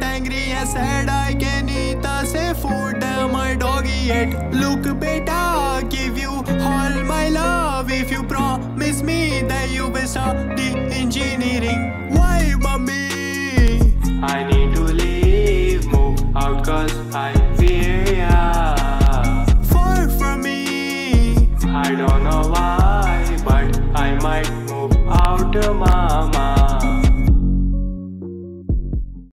Angry, I said I can eat the same food my dog ate. Look, beta, I give you all my love if you promise me that you will stop the engineering. Why, mommy? I need to leave, move out cause I fear ya. Far from me. I don't know why, but I might move out Mama.